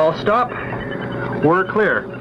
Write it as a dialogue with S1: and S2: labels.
S1: All stop. We're clear.